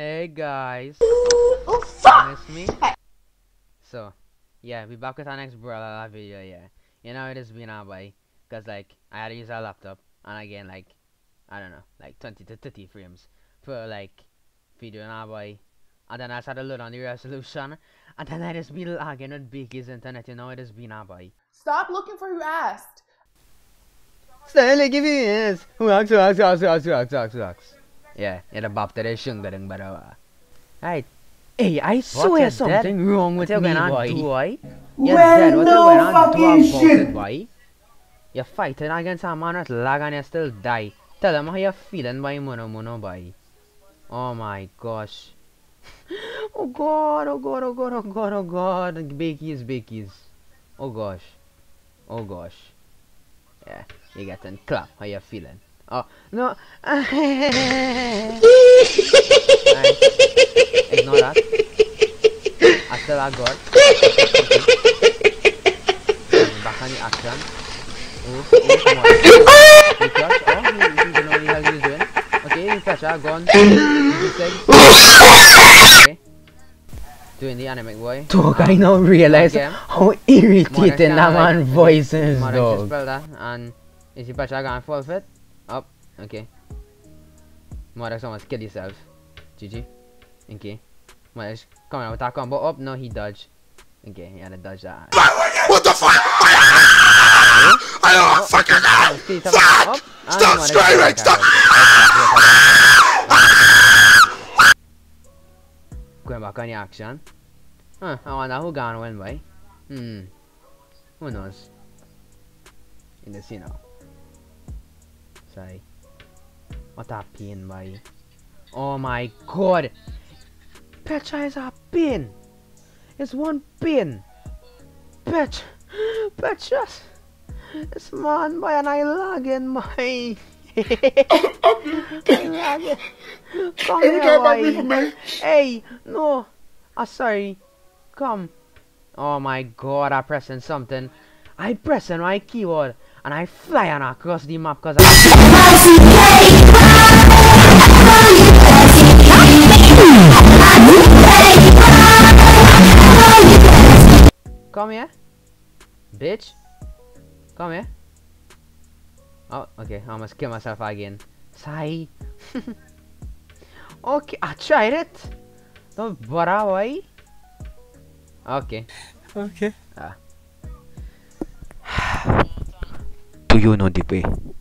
Hey guys, Oh fuck! miss me? So, yeah, we back with our next brother video, yeah. You know it has been our way, cause like I had to use our laptop, and again like I don't know, like 20 to 30 frames for like video in our way, and then I started to load on the resolution, and then I just been lagging with Beaky's internet. You know it has been our way. Stop looking for who asked. Stanley, give me this. Who asked? Who asked? Who asked? Who asked? Who asked? Who asked? Who asked? Yeah, yeah, the bop that is shungering, but uh. Right. Hey, I What, swear you're something wrong with you me, going on, boy. do, boy? Well, You're dead. No going on, do fucking shit. it, boy? You're fighting against a man with lag and you still die. Tell them how you're feeling, boy, mono mono, boy. Oh my gosh. oh god, oh god, oh god, oh god, oh god. Bakies, bakies. Oh gosh. Oh gosh. Yeah, you getting clap. How you feeling? Oh, no. Right. Ignore that. I still have God. Okay. Back on the action. Oh, come on. He clutch. He, he didn't know what he was doing. Okay, he pressure, gone. Okay. Doing the anemic boy. Dog, I now realize how irritating that man voice is, dog. and is the pressure going full fit? Up. Okay. Modern someone kill yourself. GG. Okay. Coming out with that combo up. No, he dodged. Okay, he had to dodge that. What the fuck? I don't fucking know. Fuck! Stop screaming! Stop! Going back on the action. Huh, I wonder who gonna win by. Hmm. Who knows? In the scene now. Sorry. What a pain by. Oh my god! Petra is a pin! It's one pin! Petra! Petra! It's man by and I lagging my. I lagging. Come here, boy. Hey, no. I'm sorry. Come. Oh my god, I'm pressing something. I pressing my keyboard and I flying across the map because I. Come here. Bitch. Come here. Oh, okay. I almost kill myself again. Sai. okay, I tried it. Don't bother, boy. Okay. Okay. Ah. tuyo no di pa eh?